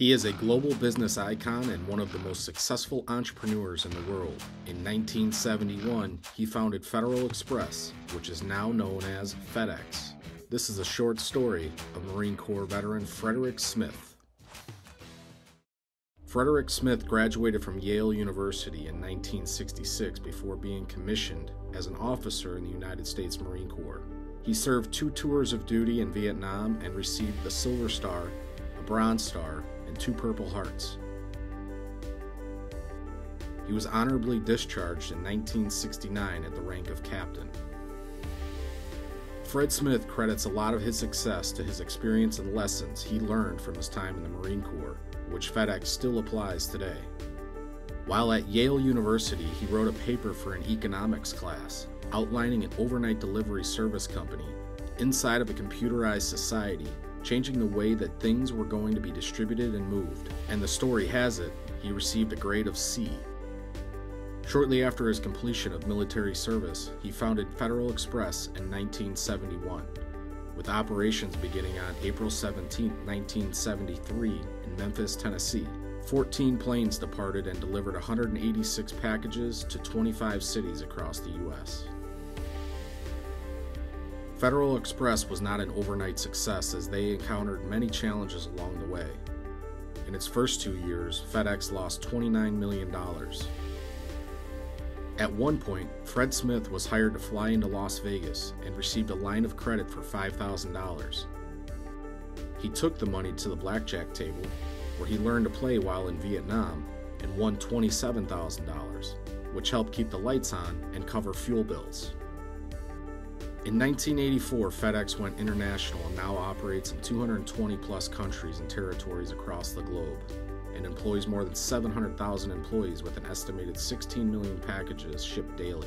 He is a global business icon and one of the most successful entrepreneurs in the world. In 1971, he founded Federal Express, which is now known as FedEx. This is a short story of Marine Corps veteran Frederick Smith. Frederick Smith graduated from Yale University in 1966 before being commissioned as an officer in the United States Marine Corps. He served two tours of duty in Vietnam and received the Silver Star, a Bronze Star, and two Purple Hearts. He was honorably discharged in 1969 at the rank of captain. Fred Smith credits a lot of his success to his experience and lessons he learned from his time in the Marine Corps, which FedEx still applies today. While at Yale University, he wrote a paper for an economics class outlining an overnight delivery service company inside of a computerized society changing the way that things were going to be distributed and moved, and the story has it, he received a grade of C. Shortly after his completion of military service, he founded Federal Express in 1971, with operations beginning on April 17, 1973, in Memphis, Tennessee. 14 planes departed and delivered 186 packages to 25 cities across the U.S. Federal Express was not an overnight success as they encountered many challenges along the way. In its first two years, FedEx lost $29 million. At one point, Fred Smith was hired to fly into Las Vegas and received a line of credit for $5,000. He took the money to the blackjack table, where he learned to play while in Vietnam and won $27,000, which helped keep the lights on and cover fuel bills. In 1984, FedEx went international and now operates in 220 plus countries and territories across the globe and employs more than 700,000 employees with an estimated 16 million packages shipped daily.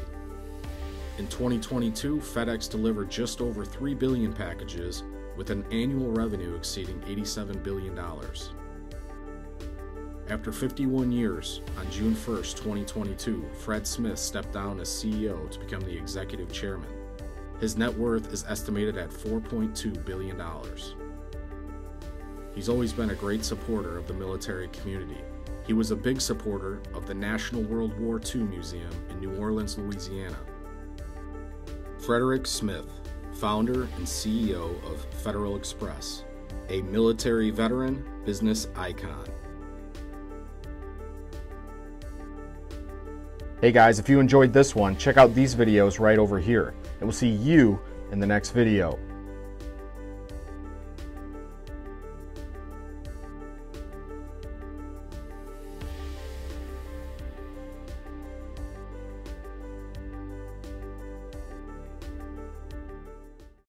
In 2022, FedEx delivered just over 3 billion packages with an annual revenue exceeding $87 billion. After 51 years, on June 1, 2022, Fred Smith stepped down as CEO to become the executive chairman. His net worth is estimated at $4.2 billion. He's always been a great supporter of the military community. He was a big supporter of the National World War II Museum in New Orleans, Louisiana. Frederick Smith, founder and CEO of Federal Express, a military veteran, business icon. Hey guys, if you enjoyed this one, check out these videos right over here and we'll see you in the next video.